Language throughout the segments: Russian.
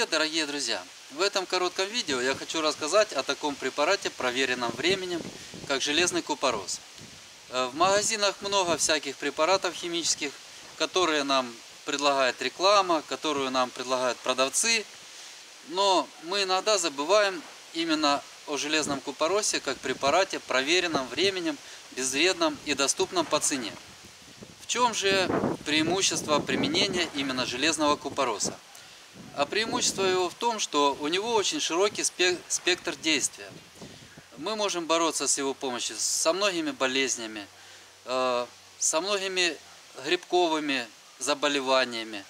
Привет, дорогие друзья! В этом коротком видео я хочу рассказать о таком препарате, проверенном временем, как железный купорос. Э, В магазинах много всяких препаратов химических, которые нам предлагает реклама, которую нам предлагают продавцы. Но мы иногда забываем именно о железном купоросе как препарате, проверенном временем, безвредном и доступном по цене. В чем же преимущество применения именно железного купороса? А преимущество его в том, что у него очень широкий спектр действия. Мы можем бороться с его помощью со многими болезнями, э, со многими грибковыми заболеваниями,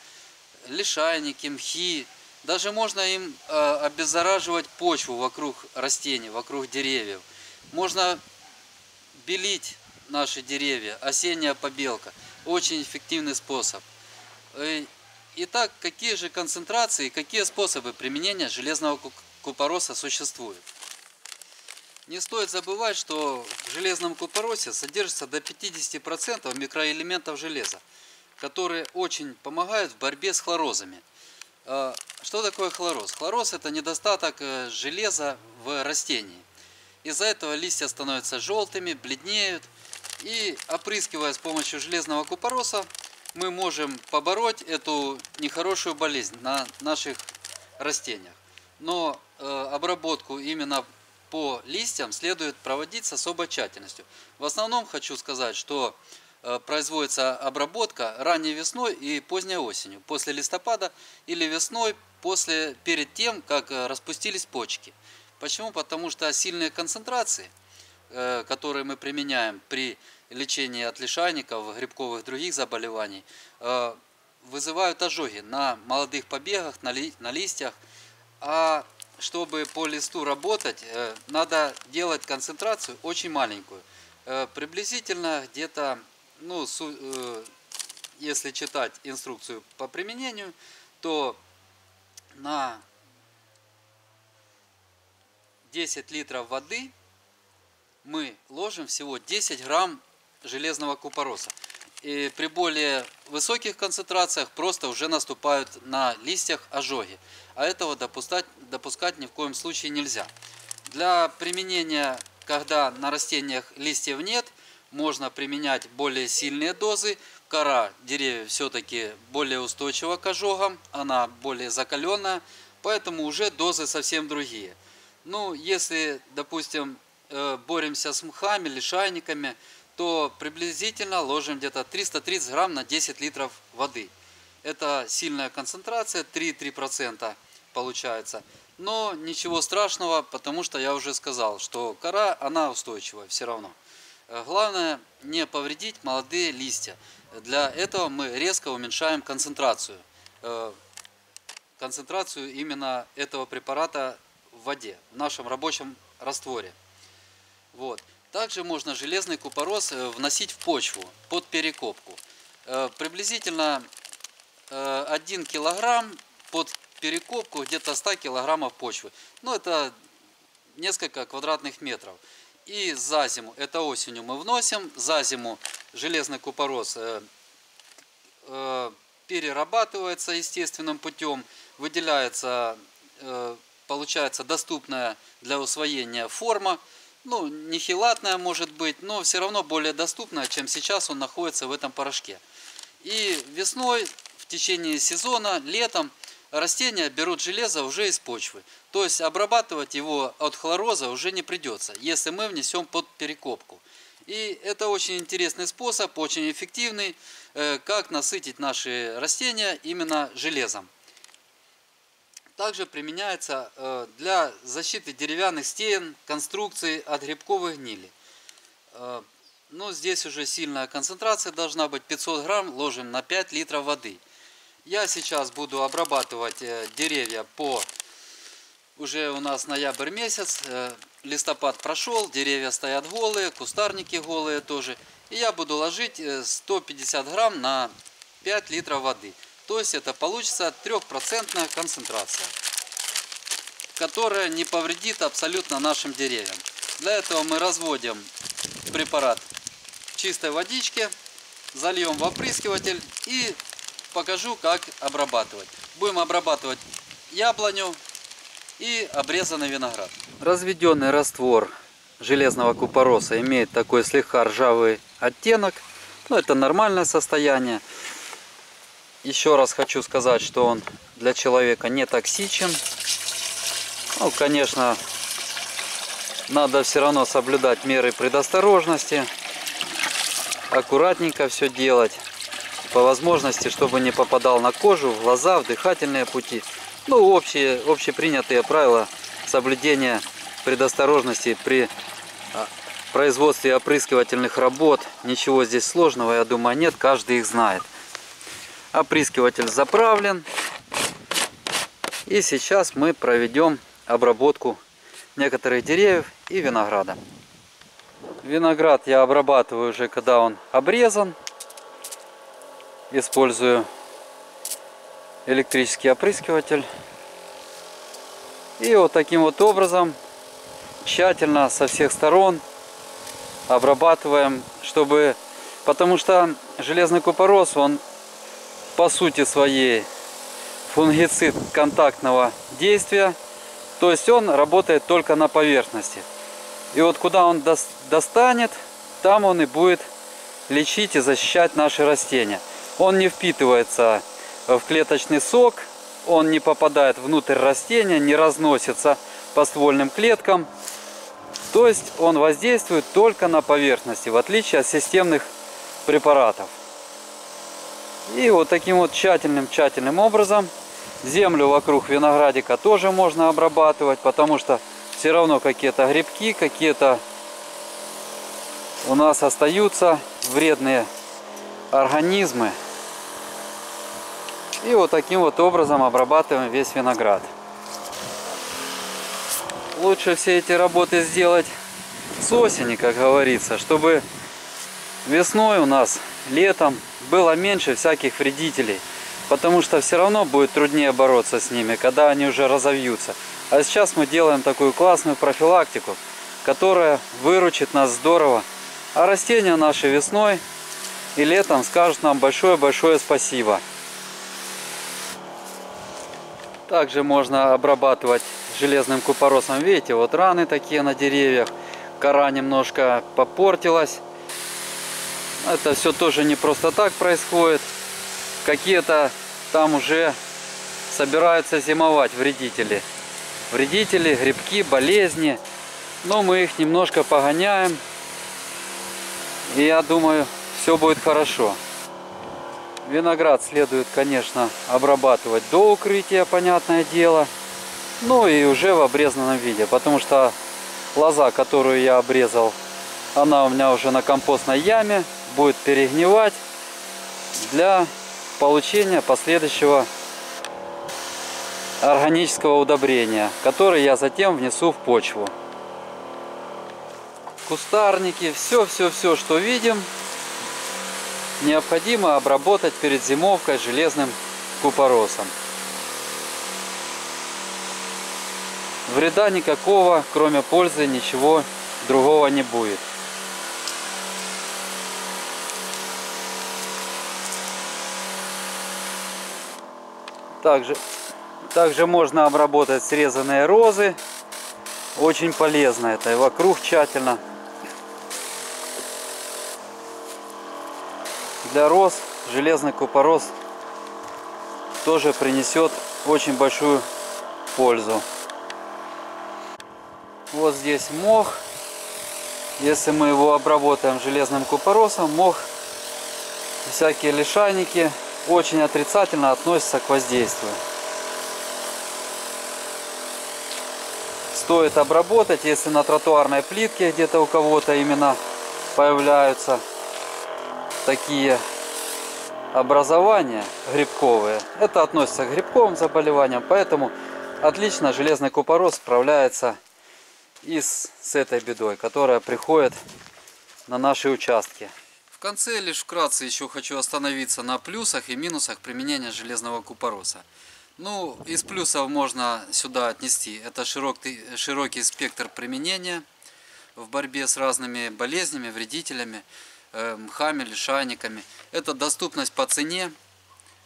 лишайники, мхи. Даже можно им э, обеззараживать почву вокруг растений, вокруг деревьев. Можно белить наши деревья, осенняя побелка. Очень эффективный способ. Итак, какие же концентрации, какие способы применения железного купороса существуют? Не стоит забывать, что в железном купоросе содержится до 50% микроэлементов железа, которые очень помогают в борьбе с хлорозами. А, что такое хлороз? Хлороз это недостаток э, железа в растении. Из-за этого листья становятся желтыми, бледнеют. И опрыскивая с помощью железного купороса, мы можем побороть эту нехорошую болезнь на наших растениях. Но э, обработку именно по листьям следует проводить с особой тщательностью. В основном хочу сказать, что э, производится обработка ранней весной и поздней осенью, после листопада или весной, после, перед тем, как э, распустились почки. Почему? Потому что сильные концентрации, которые мы применяем при лечении от лишайников, грибковых других заболеваний, вызывают ожоги на молодых побегах, на листьях. А чтобы по листу работать, э, надо делать концентрацию очень маленькую. Э, приблизительно где-то, ну, э, если читать инструкцию по применению, то на 10 литров воды мы ложим всего 10 грамм железного купороса. И при более высоких концентрациях просто уже наступают на листьях ожоги. А этого допускать, допускать ни в коем случае нельзя. Для применения, когда на растениях листьев нет, можно применять более сильные дозы. Кора деревьев все-таки более устойчива к ожогам, она более закаленная, поэтому уже дозы совсем другие. Ну, если, допустим, э, боремся с мхами, лишайниками, то приблизительно ложим где-то 330 грамм на 10 литров воды. Это сильная концентрация, 3-3% получается. Но ничего страшного, потому что я уже сказал, что кора, она устойчивая все равно. Э, главное не повредить молодые листья. Для этого мы резко уменьшаем концентрацию. Э, концентрацию именно этого препарата в воде, в нашем рабочем растворе. Вот. Также можно железный купорос э, вносить в почву под перекопку. Э, приблизительно 1 э, килограмм под перекопку где-то 100 килограммов почвы. Ну, это несколько квадратных метров. И за зиму, это осенью мы вносим, за зиму железный купорос перерабатывается естественным путем, выделяется, получается доступная для усвоения форма ну, не хилатная может быть, но все равно более доступная, чем сейчас он находится в этом порошке. И весной, в течение сезона, летом растения берут железо уже из почвы. То есть обрабатывать его от хлороза уже не придется, если мы внесем под перекопку. И это очень интересный способ, очень эффективный, э, как насытить наши растения именно железом также применяется э, для защиты деревянных стен, конструкций от грибковой гнили. Э, ну, здесь уже сильная концентрация должна быть, 500 грамм ложим на 5 литров воды. Я сейчас буду обрабатывать э, деревья по... Уже у нас ноябрь месяц, листопад прошел, деревья стоят голые, кустарники голые тоже. И я буду ложить 150 грамм на 5 литров воды. То есть это получится трехпроцентная концентрация, которая не повредит абсолютно нашим деревьям. Для этого мы разводим препарат в чистой водичке, зальем в опрыскиватель и покажу, как обрабатывать. Будем обрабатывать яблоню и обрезанный виноград. Разведенный раствор железного купороса имеет такой слегка ржавый оттенок. Но это нормальное состояние. Еще раз хочу сказать, что он для человека не токсичен. Ну, конечно, надо все равно соблюдать меры предосторожности. Аккуратненько все делать. По возможности, чтобы не попадал на кожу, в глаза, в дыхательные пути. Ну, общие, общепринятые правила соблюдения предосторожности при а, производстве опрыскивательных работ. Ничего здесь сложного, я думаю, нет. Каждый их знает. Опрыскиватель заправлен. И сейчас мы проведем обработку некоторых деревьев и винограда. Виноград я обрабатываю уже, когда он обрезан. Использую электрический опрыскиватель. И вот таким вот образом тщательно со всех сторон обрабатываем, чтобы... Потому что железный купорос, он по сути своей фунгицид контактного действия. То есть он работает только на поверхности. И вот куда он достанет, там он и будет лечить и защищать наши растения. Он не впитывается в клеточный сок, он не попадает внутрь растения, не разносится по ствольным клеткам. То есть он воздействует только на поверхности, в отличие от системных препаратов. И вот таким вот тщательным-тщательным образом землю вокруг виноградика тоже можно обрабатывать, потому что все равно какие-то грибки, какие-то у нас остаются вредные организмы. И вот таким вот образом обрабатываем весь виноград лучше все эти работы сделать с осени, как говорится, чтобы весной у нас, летом было меньше всяких вредителей. Потому что все равно будет труднее бороться с ними, когда они уже разовьются. А сейчас мы делаем такую классную профилактику, которая выручит нас здорово. А растения наши весной и летом скажут нам большое-большое спасибо. Также можно обрабатывать железным купоросом. Видите, вот раны такие на деревьях. Кора немножко попортилась. Это все тоже не просто так происходит. Какие-то там уже собираются зимовать вредители. Вредители, грибки, болезни. Но мы их немножко погоняем. И я думаю, все будет хорошо. Виноград следует, конечно, обрабатывать до укрытия, понятное дело. Ну и уже в обрезанном виде, потому что лоза, которую я обрезал, она у меня уже на компостной яме, будет перегнивать для получения последующего органического удобрения, которое я затем внесу в почву. Кустарники, все-все-все, что видим, необходимо обработать перед зимовкой железным купоросом. Вреда никакого, кроме пользы, ничего другого не будет. Также, также можно обработать срезанные розы. Очень полезно это. И вокруг тщательно для роз железный купорос тоже принесет очень большую пользу. Вот здесь мох. Если мы его обработаем железным купоросом, мох, всякие лишайники очень отрицательно относятся к воздействию. Стоит обработать, если на тротуарной плитке где-то у кого-то именно появляются такие образования грибковые. Это относится к грибковым заболеваниям, поэтому отлично железный купорос справляется и с, с этой бедой, которая приходит на наши участки. Конце лишь вкратце еще хочу остановиться на плюсах и минусах применения железного купороса. Ну, из плюсов можно сюда отнести. Это широкий, широкий спектр применения в борьбе с разными болезнями, вредителями. Э, мхами, лишайниками. Это доступность по цене.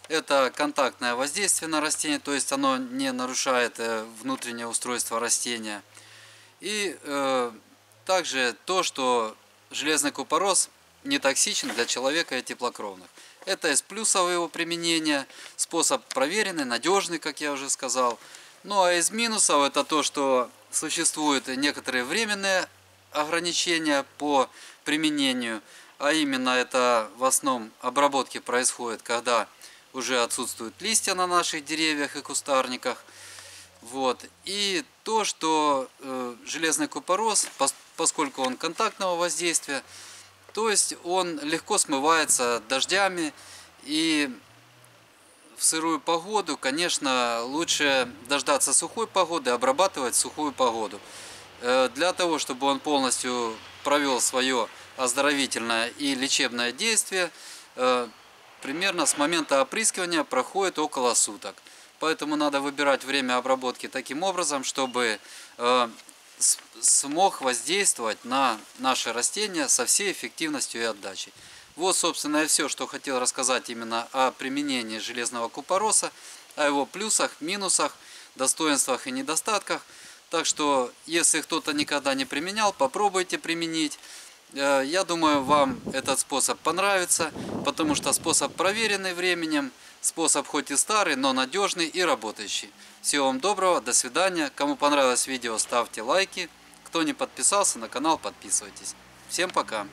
Это контактное воздействие на растение, то есть оно не нарушает э, внутреннее устройство растения. И э, также то, что железный купорос не токсичен для человека и теплокровных. Это из плюсов его применения, способ проверенный, надежный, как я уже сказал. Ну а из минусов это то, что существуют некоторые временные ограничения по применению, а именно это в основном обработки происходит, когда уже отсутствуют листья на наших деревьях и кустарниках. Вот. И то, что э, железный купорос, пос, поскольку он контактного воздействия, то есть он легко смывается дождями и в сырую погоду, конечно, лучше дождаться сухой погоды, обрабатывать сухую погоду. Э, для того, чтобы он полностью провел свое оздоровительное и лечебное действие, э, примерно с момента опрыскивания проходит около суток. Поэтому надо выбирать время обработки таким образом, чтобы э, смог воздействовать на наши растения со всей эффективностью и отдачей. Вот, собственно, и все, что хотел рассказать именно о применении железного купороса, о его плюсах, минусах, достоинствах и недостатках. Так что, если кто-то никогда не применял, попробуйте применить. Э, я думаю, вам этот способ понравится, потому что способ проверенный временем, способ хоть и старый, но надежный и работающий. Всего вам доброго, до свидания. Кому понравилось видео, ставьте лайки. Кто не подписался на канал, подписывайтесь. Всем пока!